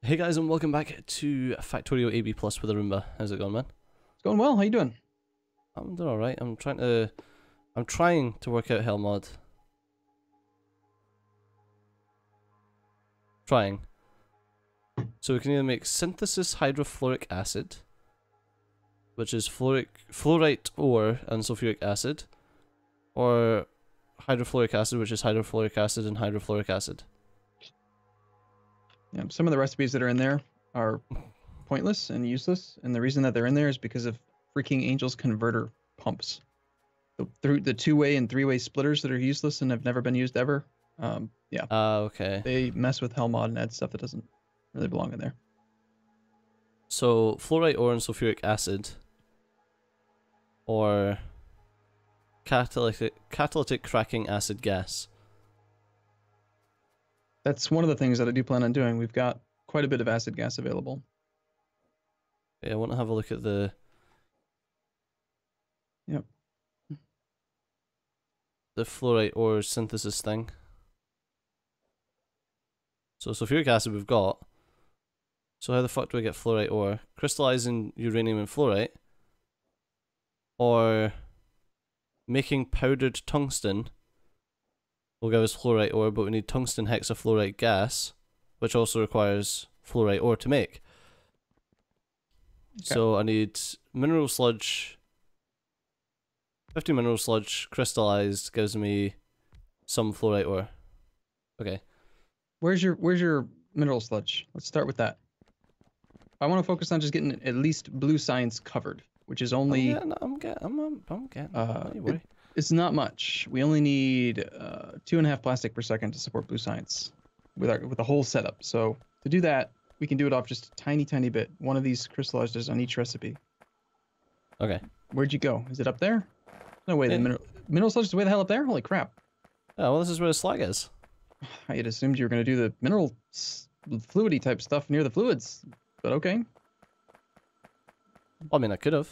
Hey guys, and welcome back to Factorio AB Plus with Arumba. How's it going, man? It's going well. How you doing? I'm doing alright. I'm trying to... I'm trying to work out Helmod. Trying. So we can either make synthesis hydrofluoric acid, which is fluoric, fluorite ore and sulfuric acid, or hydrofluoric acid, which is hydrofluoric acid and hydrofluoric acid. Yeah, some of the recipes that are in there are pointless and useless, and the reason that they're in there is because of freaking Angel's converter pumps. The through the two-way and three-way splitters that are useless and have never been used ever. Um, yeah, Ah, okay. they mess with Helmod and add stuff that doesn't really belong in there. So fluorite ore and sulfuric acid, or catalytic catalytic cracking acid gas. That's one of the things that I do plan on doing. We've got quite a bit of acid gas available. Yeah, I want to have a look at the. Yep. The fluorite ore synthesis thing. So sulfuric acid we've got. So how the fuck do I get fluorite ore? Crystallizing uranium and fluorite. Or making powdered tungsten will give us fluorite ore, but we need tungsten hexafluorite gas, which also requires fluorite ore to make. Okay. So I need mineral sludge. 50 mineral sludge crystallized gives me some fluorite ore. Okay. Where's your Where's your mineral sludge? Let's start with that. I want to focus on just getting at least blue science covered, which is only I'm getting, I'm getting, I'm, I'm, I'm getting. Uh, don't you worry. It's not much. We only need uh, two and a half plastic per second to support Blue Science with our with the whole setup. So to do that, we can do it off just a tiny, tiny bit. One of these crystallizers on each recipe. Okay. Where'd you go? Is it up there? No way. The mineral mineral sludge is way the hell up there. Holy crap! Oh well, this is where the slag is. I had assumed you were gonna do the mineral fluidy type stuff near the fluids, but okay. Well, I mean, I could have.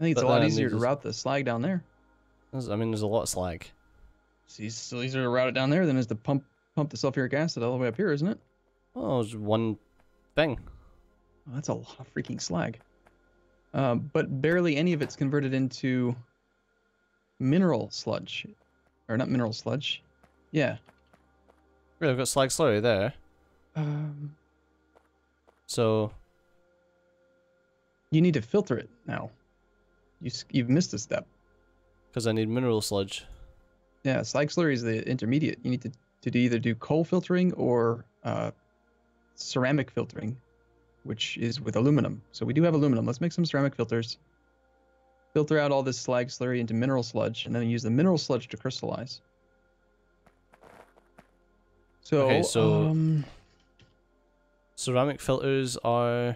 I think it's But a lot easier you to route the slag down there. I mean, there's a lot of slag. See, it's still easier to route it down there than is to pump pump the sulfuric acid all the way up here, isn't it? Oh, it's one thing. Oh, that's a lot of freaking slag. Um, but barely any of it's converted into mineral sludge. Or not mineral sludge. Yeah. Yeah, I've got slag slurry there. Um, So, you need to filter it now. You, you've missed a step. Because I need mineral sludge. Yeah, slag slurry is the intermediate. You need to, to do- either do coal filtering or uh, ceramic filtering, which is with aluminum. So we do have aluminum. Let's make some ceramic filters. Filter out all this slag slurry into mineral sludge, and then use the mineral sludge to crystallize. So, Okay, so- um, Ceramic filters are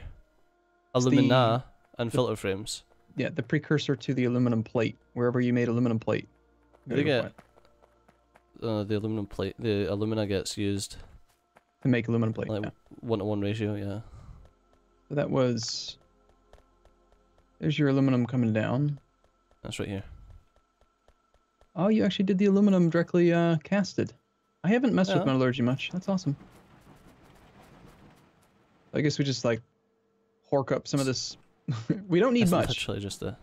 It's the- alumina and filter frames. Yeah, the precursor to the aluminum plate, wherever you made aluminum plate. Do get- Uh, the aluminum plate, the alumina gets used to make aluminum plate? like yeah. one to one ratio. Yeah. So that was. There's your aluminum coming down. That's right here. Oh, you actually did the aluminum directly uh, casted. I haven't messed Yeah. with metallurgy much. That's awesome. I guess we just like hork up some of this. we don't need That's much. Literally just a.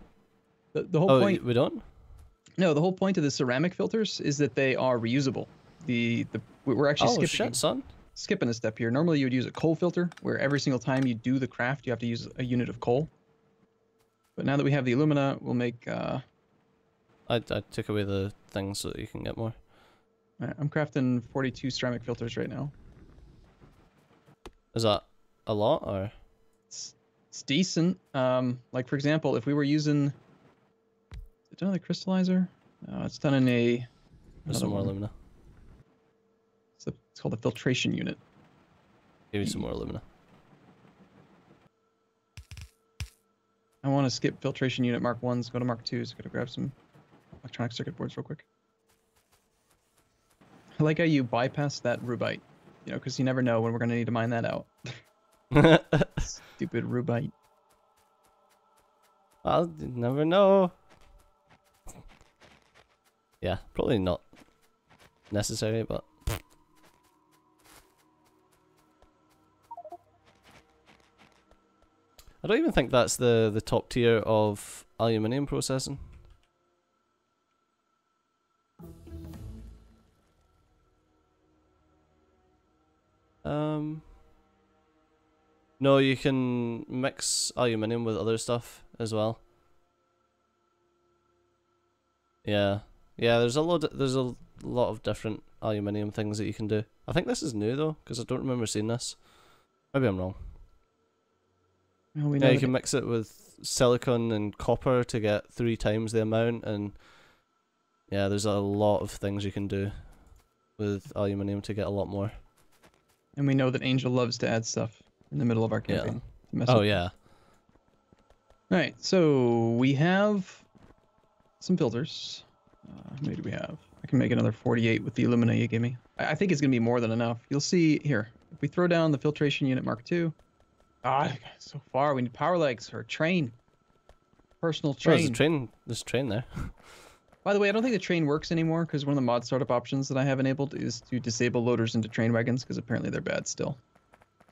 The, the whole Oh, point. we don't. No, the whole point of the ceramic filters is that they are reusable. The the we- we're actually Oh skipping shit, son. skipping a step here. Normally, you would use a coal filter, where every single time you do the craft, you have to use a unit of coal. But now that we have the alumina, we'll make. Uh, I I took away the things so that you can get more. Alright, I'm crafting 42 ceramic filters right now. Is that a lot or? It's, decent. Um, like for example, if we were using, is it done in the crystallizer? No, it's done in a. There's another some more one. alumina. It's, a, it's called a filtration unit. Give me some more alumina. I want to skip filtration unit Mark ones, go to Mark twos. Gotta grab some electronic circuit boards real quick. I like how you bypass that rubyte, you know, because you never know when we're gonna need to mine that out. Stupid rubyte. I'll never know. Yeah, probably not necessary, but I don't even think that's the the top tier of aluminium processing. Um. No, you can mix aluminium with other stuff as well. Yeah, yeah. There's a lot. There's a lot of different aluminium things that you can do. I think this is new though, because I don't remember seeing this. Maybe I'm wrong. Well, we Yeah, know you can mix it with silicon and copper to get three times the amount, and yeah, there's a lot of things you can do with aluminium to get a lot more. and we know that Angel loves to add stuff in the middle of our Yeah. campaign. to mess Oh with- yeah, All right, so we have some filters. Uh, how many do we have? I can make another 48 with the alumina you gave me. I, I think it's gonna be more than enough. You'll see here. If we throw down the filtration unit Mark II. Ah, so far we need power legs or a train. Personal Oh, there's a train. train. There's a train there. By the way, I don't think the train works anymore because one of the mod startup options that I have enabled is to disable loaders into train wagons because apparently they're bad still.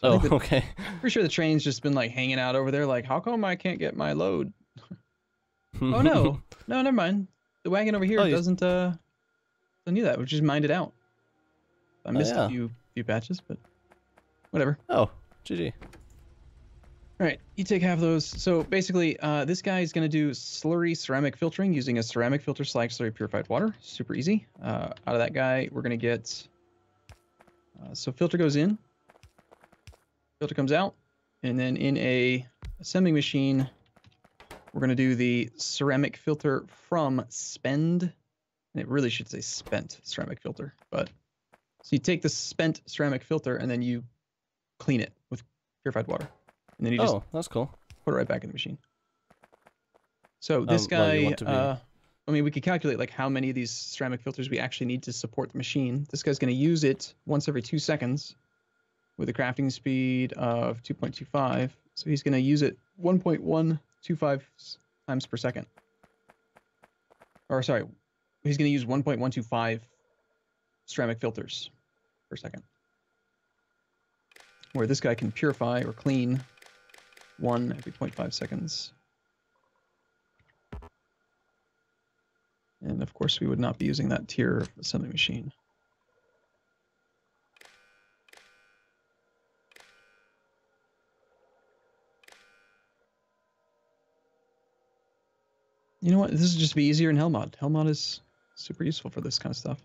Oh, that- okay. Pretty sure the train's just been like hanging out over there, like, how come I can't get my load? Oh no, no, never mind. The wagon over here Oh, doesn't uh doesn't do that, which is mined it out. I Oh, missed yeah. a few few patches, but whatever. oh, GG. All right, you take half of those. So basically, uh, this guy is going to do slurry ceramic filtering using a ceramic filter slag slurry purified water. Super easy. Uh, out of that guy, we're going to get. Uh, so filter goes in, filter comes out, and then in a assembly machine, we're going to do the ceramic filter from spend. And it really should say spent ceramic filter, but so you take the spent ceramic filter and then you clean it with purified water, and then you just Oh, that's cool. put it right back in the machine. So this Um, guy, be- uh, I mean, we could calculate like how many of these ceramic filters we actually need to support the machine. This guy's going to use it once every two seconds with a crafting speed of 2.25. So he's going to use it 1.125 times per second. Or sorry, he's going to use 1.125 ceramic filters per second. Where this guy can purify or clean one every 0.5 seconds. And of course, we would not be using that tier of assembly machine. You know what? This would just be easier in Helmod. Helmod is super useful for this kind of stuff.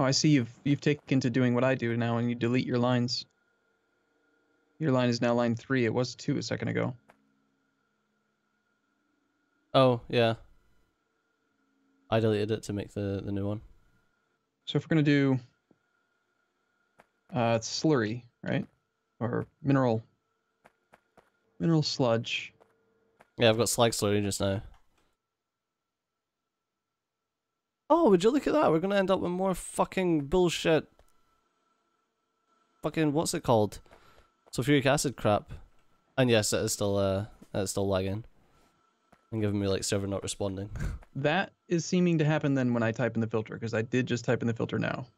Oh, I see you've you've taken to doing what I do now, and you delete your lines. Your line is now line three. It was two a second ago. Oh, yeah. I deleted it to make the, the new one. So if we're gonna do uh slurry, right? Or mineral mineral sludge. Yeah, I've got slag slurry just now. Oh, would you look at that? We're gonna end up with more fucking bullshit. Fucking what's it called? Sulfuric acid crap. And yes, it is still uh, it's still lagging, and giving me like server not responding. That is seeming to happen then when I type in the filter, because I did just type in the filter now.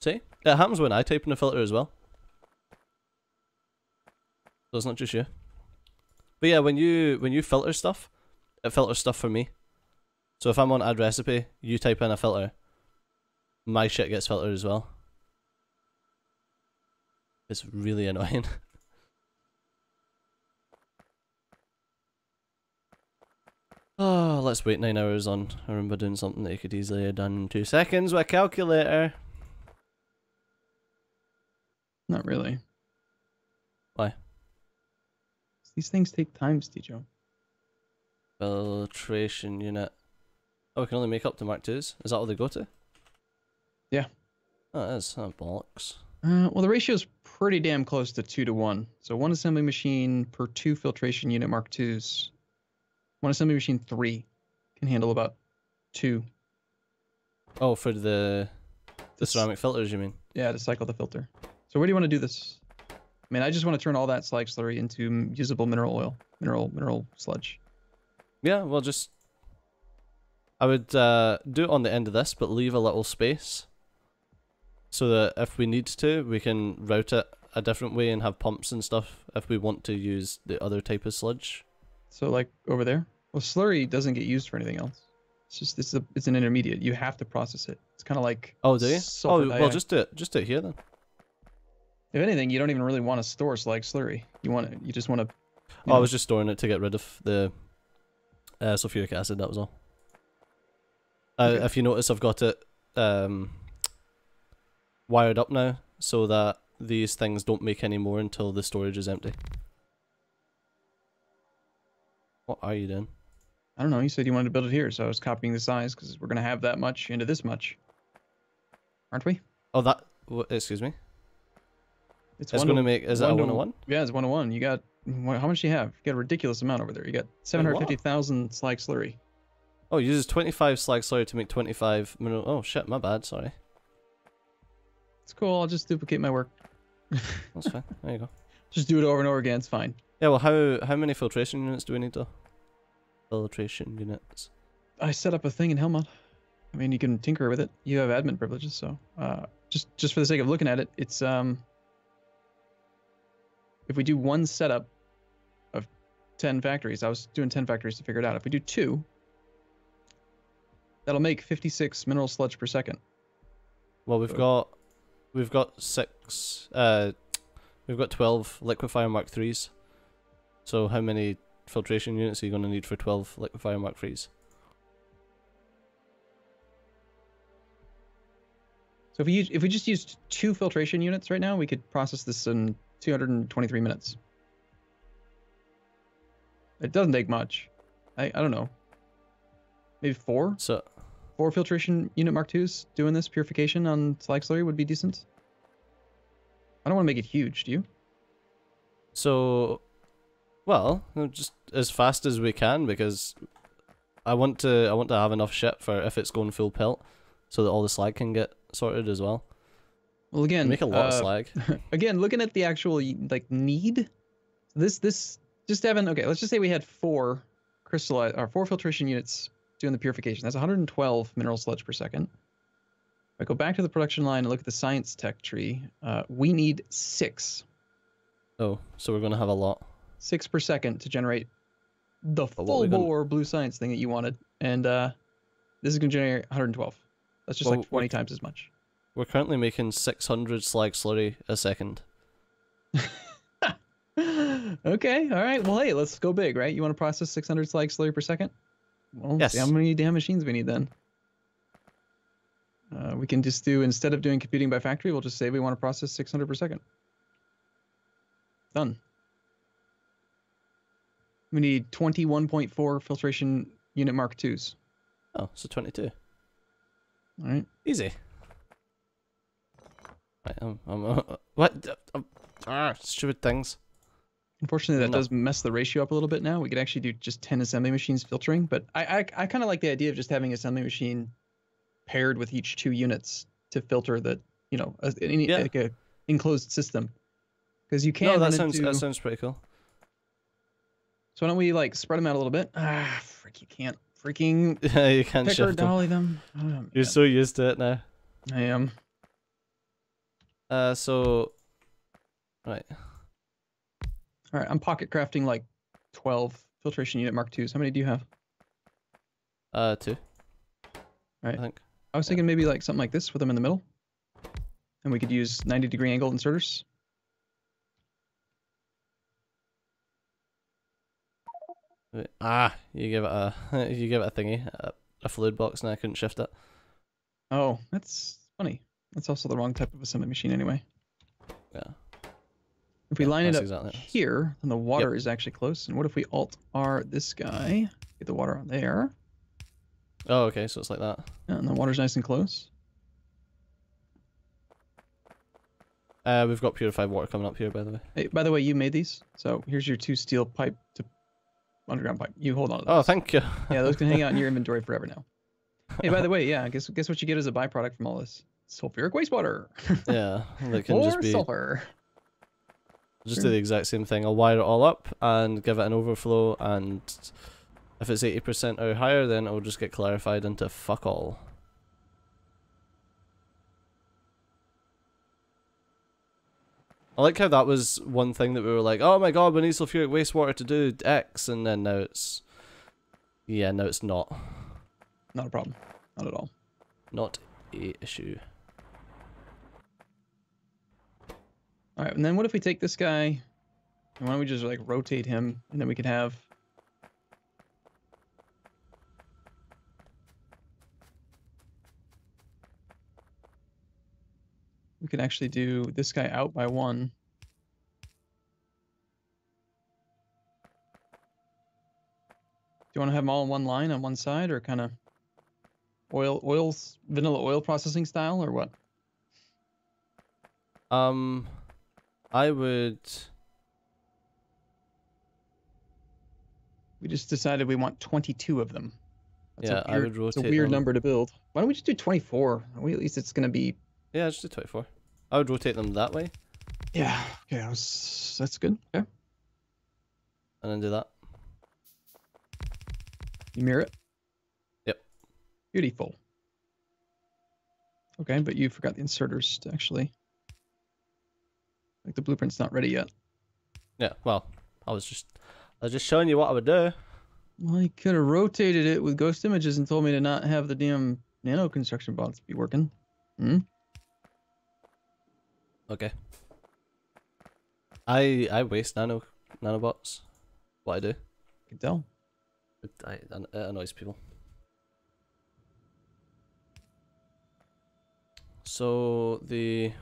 See, it happens when I type in the filter as well. So it's not just you. But yeah, when you when you filter stuff, it filters stuff for me. So if I'm on add recipe, you type in a filter, my shit gets filtered as well. It's really annoying. Oh, let's wait nine hours on I remember doing something that you could easily have done in two seconds with a calculator. Not really. Why? These things take time, Steejo. Filtration unit. Oh, we can only make up to Mark 2s? Is that all they go to? Yeah. Oh, is. Oh, bollocks. Uh, well, the ratio is pretty damn close to two to one. So one assembly machine per two filtration unit Mark IIs. One assembly machine three can handle about two. Oh, for the the This- ceramic filters, you mean? Yeah, to cycle the filter. So where do you want to do this? I mean, I just want to turn all that slag slurry into usable mineral oil, mineral mineral sludge. Yeah, well, just. I would uh, do it on the end of this, but leave a little space. so that if we need to, we can route it a different way and have pumps and stuff if we want to use the other type of sludge. So like over there. Well, slurry doesn't get used for anything else. It's just it's a it's an intermediate. You have to process it. It's kind of like Oh, do you? Oh, well, just do it. Just do it here then. If anything, you don't even really want to store slag slurry. You want to you just want to. Oh, I was just storing it to get rid of the uh, sulfuric acid. That was all. Uh, If you notice, I've got it um, wired up now so that these things don't make any more until the storage is empty. What are you doing? I don't know. You said you wanted to build it here, so I was copying the size because we're gonna have that much into this much, aren't we? Oh, that. excuse me. It's, one going to to, make. Is that one to- one yeah, it's one to one. You got how much do you have? You got a ridiculous amount over there. You got seven hundred fifty thousand slag slurry. Oh, it uses 25 slag slurry to make 25 mineral. Oh shit, my bad. Sorry. It's cool. I'll just duplicate my work. That's fine. There you go. Just do it over and over again. It's fine. Yeah. Well, how how many filtration units do we need though? Filtration units. I set up a thing in Helmod. I mean, you can tinker with it. You have admin privileges, so uh, just just for the sake of looking at it, it's um. If we do one setup of ten factories, I was doing ten factories to figure it out. If we do two, that'll make fifty-six mineral sludge per second. Well, we've So- got we've got six. Uh, we've got 12 liquefier Mark threes. So how many filtration units are you going to need for 12 liquefier Mark threes? So if we use, if we just used two filtration units right now, we could process this in 223 minutes. It doesn't take much. I I don't know. Maybe four. So four filtration unit Mark IIs doing this purification on slag slurry would be decent. I don't want to make it huge, do you? So, well, just as fast as we can because I want to. I want to have enough shit for if it's going full pelt, so that all the slag can get sorted as well. Well, again, Make a lot of uh, slag. again, looking at the actual like need, this this just having okay. Let's just say we had four crystallize or four filtration units doing the purification. That's 112 mineral sludge per second. If I go back to the production line and look at the science tech tree, uh, we need six Oh, so we're gonna have a lot. six per second to generate the full bore blue science thing that you wanted, and uh, this is gonna generate 112. That's just Well, like 20 times as much. We're currently making 600 slag slurry a second. okay, all right. Well, hey, let's go big, right? You want to process 600 slag slurry per second? Well, Yes. how many damn machines we need then. Uh, we can just do instead of doing computing by factory, we'll just say we want to process 600 per second. Done. We need 21.4 filtration unit Mark twos. Oh, so 22. All right. Easy. Right, um, um, uh, what? Uh, ah, stupid things. Unfortunately, that No. does mess the ratio up a little bit now. We could actually do just 10 assembly machines filtering, but I I, I kind of like the idea of just having assembly machine paired with each two units to filter the, you know, a, any, Yeah. like a enclosed system. Because you can no, that sounds into, that sounds pretty cool. So why don't we like spread them out a little bit? Ah, frick, you can't freaking Yeah, you can't pick or shift them. dolly them. Oh. You're so used to it now. I am. Uh, so, right. All right, I'm pocket crafting like 12 filtration unit Mark IIs. How many do you have? Uh, two. Right. I think. I was Yeah. thinking maybe like something like this with them in the middle. And we could use 90 degree angle inserters. Wait, Ah, you give it a you give it a thingy, a, a fluid box, and I couldn't shift it. Oh, that's funny. That's also the wrong type of assembly machine anyway. Yeah. If we Yeah, line it up here, then the water is actually close. And what if we alt R this guy? Get the water on there. Oh, okay, so it's like that. Yeah, and the water's nice and close. Uh, we've got purified water coming up here, by the way. Hey, by the way, you made these. So here's your two steel pipe to underground pipe. You hold on. Oh, thank you. yeah, those can hang out in your inventory forever now. Hey, by the way, yeah, guess guess what you get as a byproduct from all this? Sulfuric wastewater. yeah, that can just be sulfur. just Sure. do the exact same thing. I'll wire it all up and give it an overflow, and if it's eighty percent or higher, then it'll just get clarified into fuck all. I like how that was one thing that we were like, oh my god, we need sulfuric wastewater to do X, and then now it's, yeah, no, it's not, Not a problem. Not at all. not a issue. All right, and then what if we take this guy? And why don't we just like rotate him, and then we could have. We could actually do this guy out by one. Do you want to have them all in one line on one side, or kind of oil, oils, vanilla oil processing style, or what? Um, I would. We just decided we want 22 of them. That's Yeah, a I weird, would It's a rotate weird them. number to build. Why don't we just do 24? We, at least it's going to be. Yeah, just do 24. I would rotate them that way, Yeah. Okay. I was, that's good. Okay. and then do that. You mirror it. Yep. Beautiful. Okay, but you forgot the inserters to actually. Like the blueprint's not ready yet. Yeah, well, I was just, I was just showing you what I would do. Well, I could have rotated it with ghost images and told me to not have the damn nano construction bots be working. Hmm. Okay. I I waste nano nanobots. What I do, I can tell. it, I, it annoys people. So the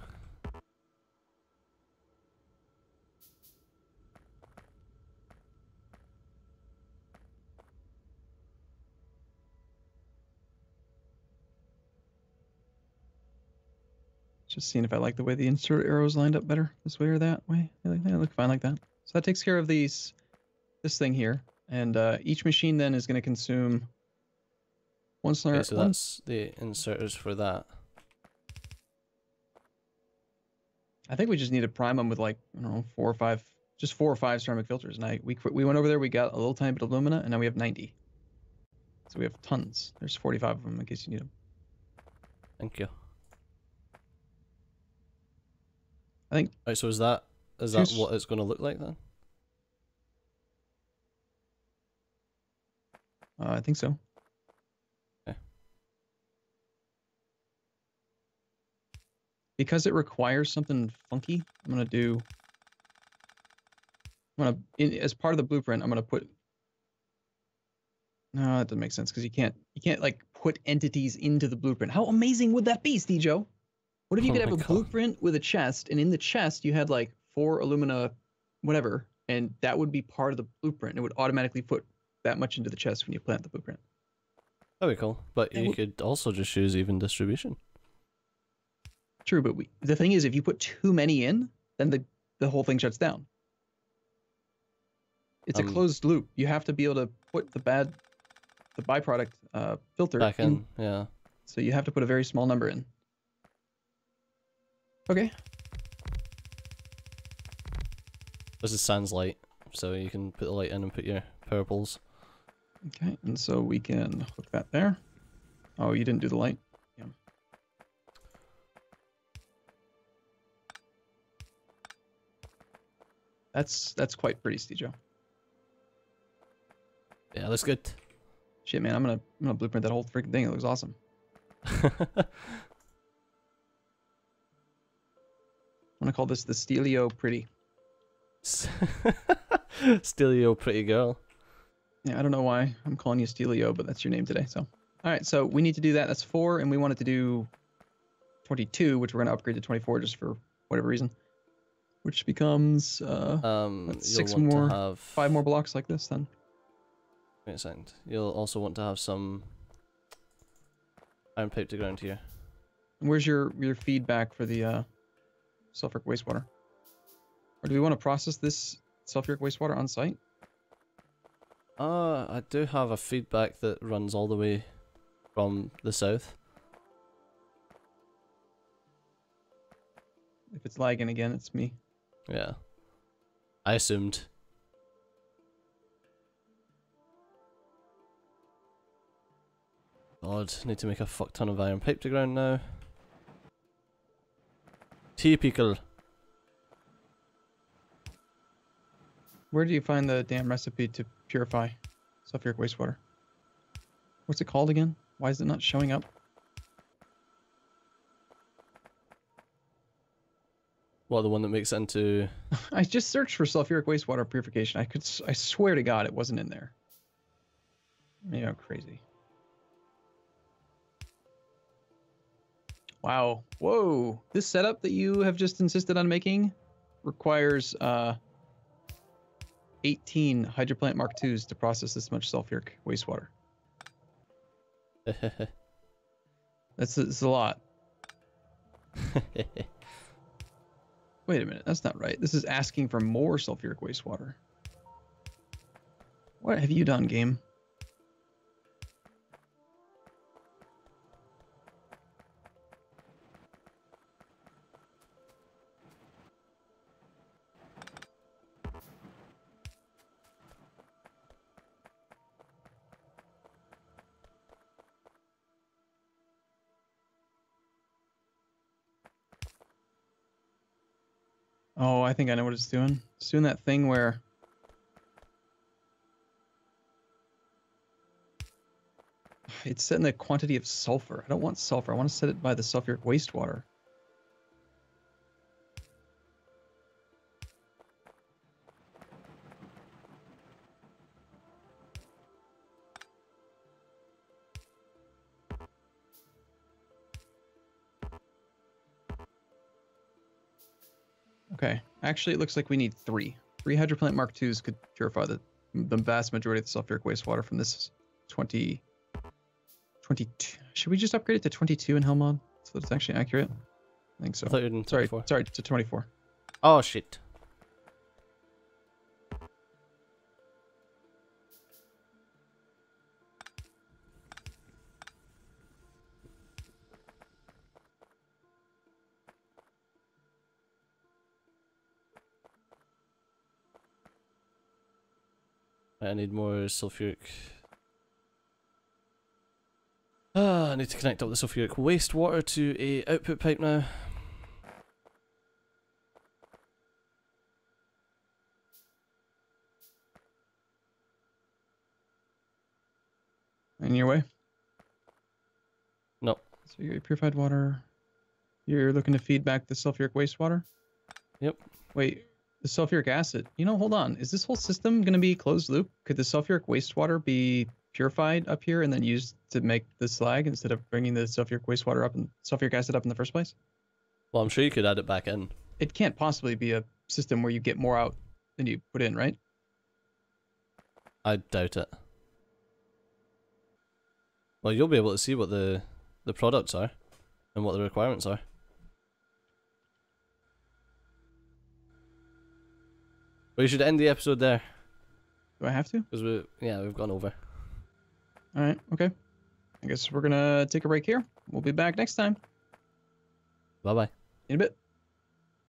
Just seeing if I like the way the insert arrows lined up better, this way or that way. They look fine like that. So that takes care of these, this thing here, and uh, each machine then is going to consume one snare. okay, so one- that's the inserters for that. I think we just need to prime them with like I don't know four or five, just four or five ceramic filters. And I we we went over there, we got a little tiny bit of alumina, and now we have 90. So we have tons. There's 45 of them in case you need them. Thank you. I think Right, so is that is that what it's going to look like then? uh, I think so. Okay. Because it requires something funky, I'm gonna do. I'm gonna in, as part of the blueprint. I'm gonna put. No, that doesn't make sense because you can't you can't like put entities into the blueprint. How amazing would that be, Steejo? What if you Oh could have a God. blueprint with a chest, and in the chest you had like four alumina, whatever, and that would be part of the blueprint. It would automatically put that much into the chest when you plant the blueprint. That'd be cool. But Yeah, you well- could also just use even distribution. True, but we, the thing is, if you put too many in, then the the whole thing shuts down. It's Um, a closed loop. You have to be able to put the bad, the byproduct uh, filter Back in, in, yeah. So you have to put a very small number in. Okay. This is sans light, so you can put the light in and put your purples. Okay, and so we can hook that there. Oh, you didn't do the light. Yeah. That's that's quite pretty, Steejo. Yeah, that's good. Shit, man, I'm gonna I'm gonna blueprint that whole freaking thing. It looks awesome. I'm gonna call this the Stelio Pretty. Stelio, pretty girl. Yeah, I don't know why I'm calling you Stelio, but that's your name today. So, all right, so we need to do that. That's four, and we wanted to do 22, which we're gonna upgrade to 24 just for whatever reason, which becomes uh, Um, six more- have five more blocks like this. Then Wait a second. You'll also want to have some iron pipe to ground here. and where's your your feedback for the uh, sulfuric wastewater? Or do we want to process this sulfuric wastewater on site? Uh, I do have a feedback that runs all the way from the south. If it's lagging again, it's me. Yeah. I assumed. God, need to make a fuck ton of iron pipe to ground now. Typical. Where do you find the damn recipe to purify sulfuric wastewater? What's it called again? Why is it not showing up? Well, the one that makes into. I just searched for sulfuric wastewater purification. I could, I swear to God, it wasn't in there. Maybe I'm crazy. Wow. Whoa. This setup that you have just insisted on making requires uh, 18 hydroplant Mark IIs to process this much sulfuric wastewater. That's, that's a lot. Wait a minute, that's not right. This is asking for more sulfuric wastewater. What have you done, game? Oh, I think I know what it's doing. It's doing that thing where it's setting the quantity of sulfur. I don't want sulfur. I want to set it by the sulfuric wastewater. Actually, it looks like we need three. Three hydroplant Mark IIs could purify the the vast majority of the sulfuric wastewater from this 20, 22. Should we just upgrade it to 22 in Helmod so that it's actually accurate? I think so. I thought you were in Sorry, 24. sorry, to 24. Oh shit. I need more sulfuric. Ah, I need to connect up the sulfuric wastewater to a output pipe now. In your way? No. So your purified water. You're looking to feed back the sulfuric wastewater? Yep. Wait, the sulfuric acid. You know, hold on. Is this whole system going to be closed loop? Could the sulfuric wastewater be purified up here and then used to make the slag instead of bringing the sulfuric wastewater up and sulfuric acid up in the first place? Well, I'm sure you could add it back in. It can't possibly be a system where you get more out than you put in, right? I doubt it. Well, you'll be able to see what the the products are and what the requirements are. We should end the episode there Do I have to? because we yeah we've gone over. All right, okay. I guess we're going to take a break here. We'll be back next time Bye bye. in a bit.